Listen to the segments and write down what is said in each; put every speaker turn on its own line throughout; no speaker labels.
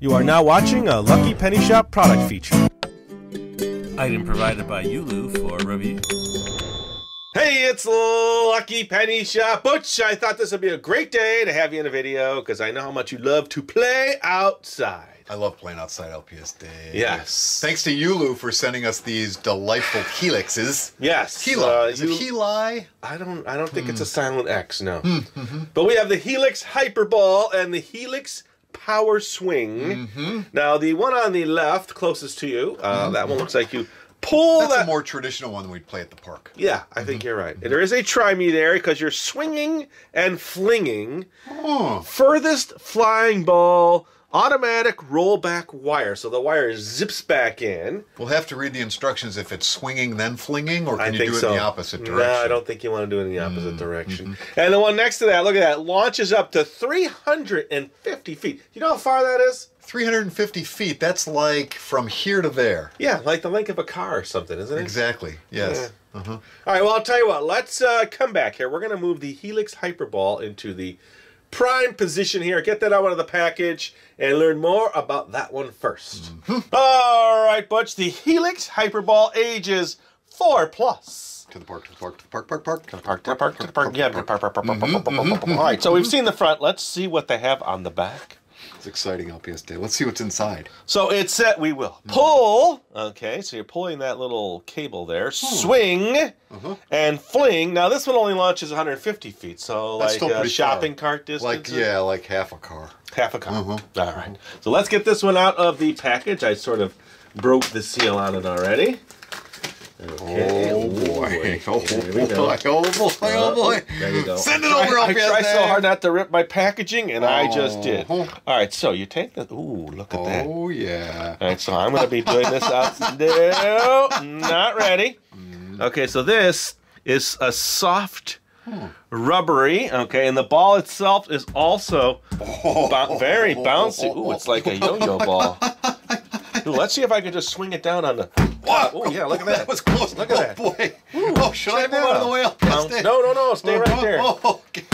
You are now watching a Lucky Penny Shop product feature. Item provided by Yulu for review. Hey, it's Lucky Penny Shop. Butch, I thought this would be a great day to have you in a video because I know how much you love to play outside.
I love playing outside LPS Dave.
Yes.
Thanks to Yulu for sending us these delightful helixes.
Yes.
Heli.
uh,
Is it Heli?
I don't I don't think it's a silent X, no.
mm-hmm.
But we have the Helix Hyperball and the Helix Power Swing.
Mm-hmm.
Now the one on the left, closest to you, uh, that one looks like you pull
That's
that.
a more traditional one we'd play at the park.
yeah, I think you're right. There is a try me there because you're swinging and flinging
Oh,
furthest flying ball automatic rollback wire. So the wire zips back in.
we'll have to read the instructions if it's swinging then flinging, or
I
can you do it
so.
in the opposite direction?
No, I don't think you want to do it in the opposite direction. And the one next to that, look at that, launches up to 350 feet. You know how far that is?
350 feet. That's like from here to there.
Yeah, like the length of a car or something, isn't it?
Exactly. Yes. Uh-huh.
All right, well, I'll tell you what. Let's uh, come back here. We're going to move the Helix Hyperball into the prime position here. Get that out of the package and learn more about that one 1st All right, Butch. The Helix Hyperball ages four plus.
To the park. To the park. To the park. Park. Park.
to the Park, to the park, to the park. Yeah, park, park, park, park, park, park, park, park. All right, so we've seen the front. Let's see what they have on the back.
It's exciting LPS Dave. Let's see what's inside.
So it's set. We will hmm. pull. Okay, so you're pulling that little cable there. Hmm. Swing uh-huh. and fling. Now this one only launches 150 feet, so
That's
like
still
a
pretty
shopping
far.
cart distance.
Like yeah, like half a car.
half a car.
Uh-huh.
All right. So let's get this one out of the package. I sort of broke the seal on it already. Okay.
Oh
Ooh,
boy! Oh
here we
boy! Oh boy! Oh boy!
There you go.
Send it
I
over,
try, I
LPS
try so hard not to rip my packaging, and I just oh. did.
Oh.
All right, so you take the. Ooh, look at that.
Oh yeah!
All right, so I'm going to be doing this out. No, not ready. Mm. Okay, so this is a soft, rubbery. Okay, and the ball itself is also bou- very bouncy. Ooh, it's like a yo-yo ball. Ooh, let's see if I can just swing it down on the.
What?
Oh yeah, look at that.
That was close.
Look at
oh,
that.
boy! oh, should I move
that
out of the way?
Bounce- No, no, no, stay right there.
Oh, okay.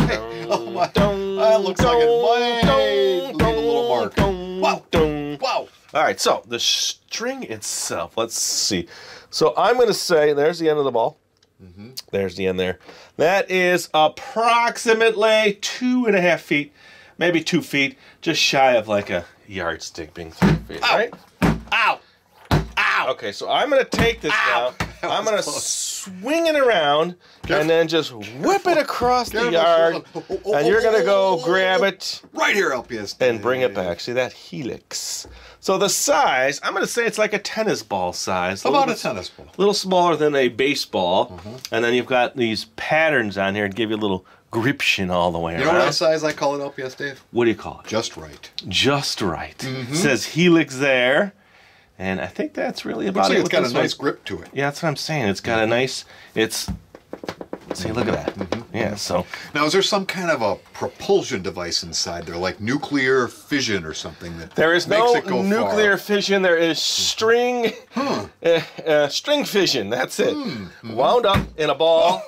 Oh my!
Dun,
That looks like it might
dun,
leave a little mark.
dun,
Wow.
dun.
Wow!
All right, so the string itself, let's see. So I'm going to say, there's the end of the ball. Mm-hmm. There's the end there. That is approximately two and a half feet, maybe two feet, just shy of like a yardstick being three feet, right?
Ow! Ow!
Okay, so I'm going to take this
Ow.
now.
That
I'm going to
close.
swing it around
Careful.
and then just whip it across the yard.
Oh, oh, oh,
And you're going to
oh,
go grab it
Right here, LPS.
and bring it back. See that helix. So the size, I'm going to say it's like a tennis ball size.
How
little
about a
bit-
tennis ball?
A little smaller than a baseball.
Mm-hmm.
And then you've got these patterns on here to give you a little gription all the way
You know
around.
what size I call it, LPS, Dave?
what do you call it?
Just right.
Just right.
Mm-hmm.
says helix there. And I think that's really about
Looks like
it.
it's got a
this one.
nice grip to it.
Yeah, that's what I'm saying. It's got a nice. It's. See, look at that.
Mm-hmm.
Yeah. So
Now, is there some kind of a propulsion device inside there, like nuclear fission or something that
there is
makes
no
it go
nuclear
far?
fission. There is string, uh, uh, string fission. That's it.
Hmm.
Wound up in a ball.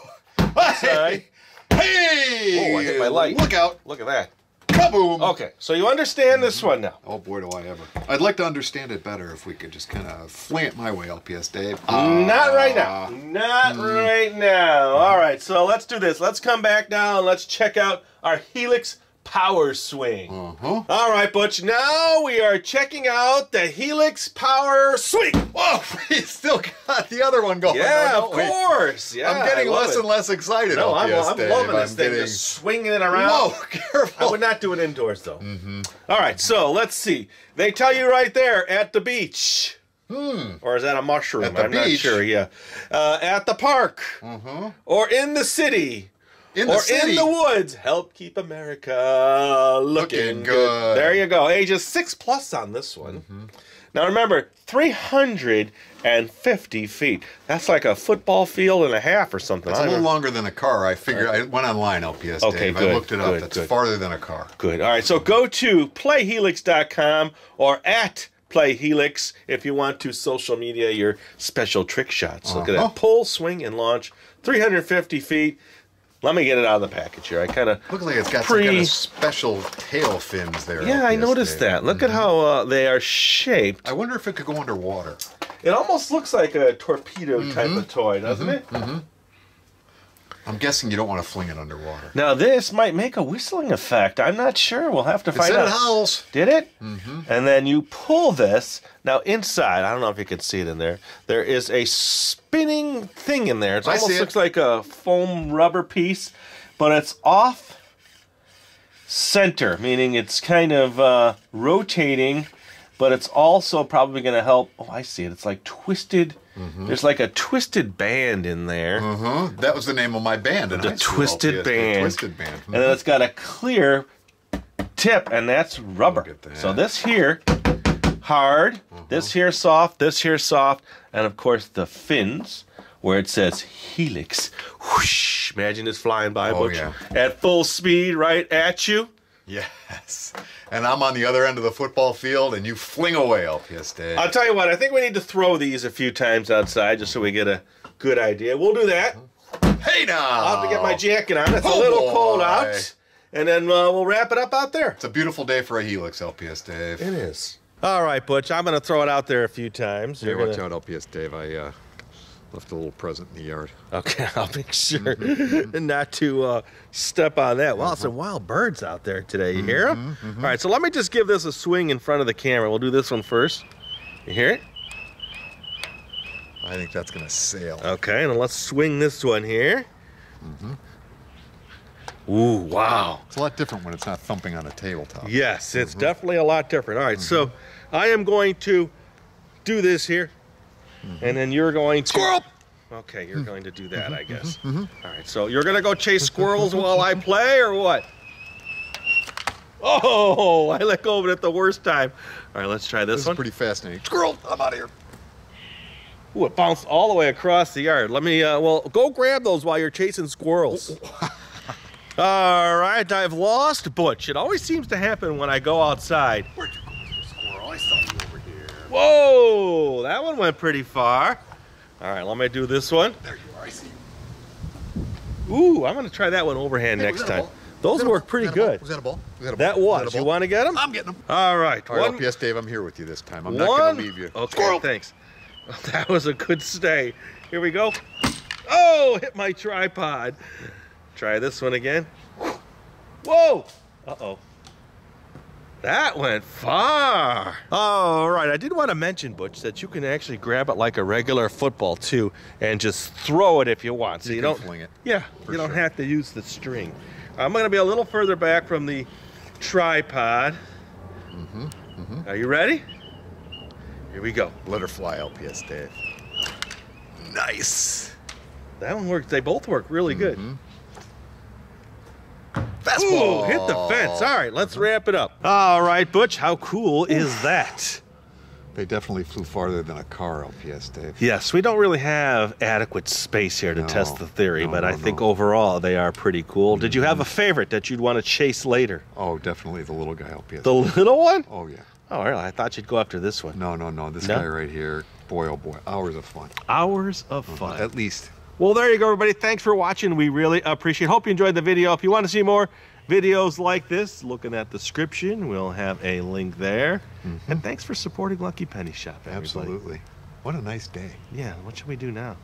Sorry.
Hey!
Oh, I hit my light.
Look out!
Look at that.
Kaboom!
Okay, so you understand this one now.
Oh boy, do I ever! I'd like to understand it better if we could just kind of fling it my way, LPS Dave.
Not right
Ah.
now. Not right now. All right, so let's do this. Let's come back now and let's check out our Helix Power Swing.
Uh-huh.
All right, Butch. Now we are checking out the Helix Power Swing.
Whoa! We still got the other one going.
Yeah,
though,
of
we?
course. Yeah,
I'm getting less
it.
and less excited.
No, I'm, I'm
Dave.
loving this
I'm
thing.
getting-
Just swinging it around.
Whoa! Careful!
I would not do it indoors though.
Mm-hmm.
All right, so let's see. They tell you right there at the beach. Hmm. Or is that a mushroom?
At the
I'm not sure. Yeah, uh, at the park,
Uh-huh.
or in the city,
In the
or
city.
in the woods. Help keep America looking,
Looking
good.
good.
There you go. Ages six plus on this one.
Mm-hmm.
Now remember, 350 feet. That's like a football field and a half or something.
It's a little longer than a car. I figured. I went online, LPS
Okay,
Dave.
good,
I looked it up.
good,
That's
good.
farther than a car.
Good. All right. So go to playhelix.com or at playhelix if you want to social media your special trick shots. Look at
Uh-huh.
that. Pull, swing, and launch. 350 feet. Let me get it out of the package here. I kind of
Looks like it's got
Pre-
some kind of special tail fins there.
yeah, I noticed
Dave.
that. Look at how uh, they are shaped.
I wonder if it could go underwater.
It almost looks like a torpedo
Mm-hmm.
type of toy, doesn't it?
I'm guessing you don't want to fling it underwater.
Now this might make a whistling effect. I'm not sure. We'll have to
It
find out.
it howls.
Did it? Mm-hmm. And then you pull this. Now inside, I don't know if you can see it in there. There is a spinning thing in there. It
I
almost
see it.
looks like a foam rubber piece, but it's off center, meaning it's kind of uh, rotating, but it's also probably going to help. Oh, I see it. It's like twisted. There's like a twisted band in there.
Uh-huh. That was the name of my band.
The
school,
Twisted
LPS,
Band.
The Twisted Band.
and then it's got a clear tip, and that's rubber.
That.
So this here, hard. This here, soft. This here, soft. And of course, the fins, where it says helix. Whoosh! Imagine it's flying by,
Oh,
Butch,
yeah.
at full speed, right at you.
Yes. And I'm on the other end of the football field, and you fling away, LPS Dave.
I'll tell you what. I think we need to throw these a few times outside just so we get a good idea. We'll do that.
hey now!
I'll have to get my jacket on. It's a
Oh,
little cold out, and then uh, we'll wrap it up out there.
It's a beautiful day for a helix, LPS Dave.
It is. All right, Butch. I'm going to throw it out there a few times.
Hey,
You're
watch
gonna-
out, LPS Dave. I uh, left a little present in the yard.
Okay, I'll make sure mm-hmm, mm-hmm. not to uh, step on that. Wow, some mm-hmm. wild birds out there today. You hear them? All right, so let me just give this a swing in front of the camera. We'll do this one first. You hear it?
I think that's going to sail.
Okay, and let's swing this one here. Ooh, wow.
It's a lot different when it's not thumping on a tabletop.
Yes, it's definitely a lot different. All right, so I am going to do this here, Mm-hmm. and then you're going to.
Squirrel!
Okay, you're going to do that, I mm-hmm, guess. Mm-hmm, all right, so you're going to go chase squirrels while I play, or what? Oh, I let go of it at the worst time. All right, let's try this,
This is
one.
pretty fascinating. Squirrel! I'm out of here.
Ooh, it bounced all the way across the yard. Let me, uh, well, go grab those while you're chasing squirrels. all right, I've lost Butch. It always seems to happen when I go outside.
Where'd you go, Mr. Squirrel? I saw you over here.
Whoa, that one went pretty far. All right, let me do this one.
There you are. I see you.
Ooh, I'm gonna try that one overhand
Hey,
next
was that a
time. Those work pretty
Was that a ball?
good.
Was that a ball? Was that a ball?
That
Was
was.
that
You want to get them?
I'm getting them.
All right.
All right,
one,
LPS Dave, I'm here with you this time. I'm not going to leave you.
Okay,
Squirrel!
thanks. That was a good stay. Here we go. Oh, hit my tripod. Try this one again. Whoa. Uh oh. That went far. All right. I did want to mention, Butch, that you can actually grab it like a regular football too, and just throw it if you want. So
You
you,
can
don't
fling it,
Yeah,
for
you don't
sure.
have to use the string. I'm going to be a little further back from the tripod.
Mm-hmm, mm -hmm.
Are you ready? Here we go.
Let her fly, LPS Dave. Nice.
That one works. They both work really good.
Mm-hmm.
Ooh, hit the fence. All right, let's wrap it up. All right, Butch, how cool is that?
They definitely flew farther than a car, LPS Dave.
Yes, we don't really have adequate space here to
No,
test the theory,
no,
but I
no,
think overall they are pretty cool. Did you have a favorite that you'd want to chase later?
Oh, definitely the little guy, LPS.
The little one?
oh, yeah.
Oh, really? I thought you'd go after this one.
No, no, no. This
No?
guy right here, boy, oh boy, hours of fun.
Hours of fun.
At least.
Well, there you go, everybody. Thanks for watching. We really appreciate. Hope you enjoyed the video. If you want to see more videos like this, look in that description. We'll have a link there. And thanks for supporting Lucky Penny Shop. Everybody.
Absolutely. What a nice day.
Yeah. What should we do now?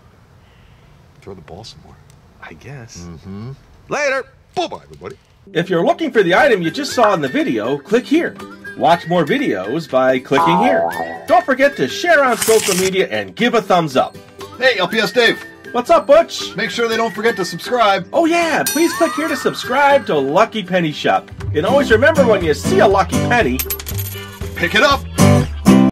Throw the ball some more.
I guess.
Mm-hmm.
Later.
Bye bye, everybody.
If you're looking for the item you just saw in the video, click here. Watch more videos by clicking here. Don't forget to share on social media and give a thumbs up.
Hey, LPS Dave.
What's up, Butch?
Make sure they don't forget to subscribe.
Oh yeah, please click here to subscribe to Lucky Penny Shop. And always remember when you see a Lucky Penny,
Pick it up.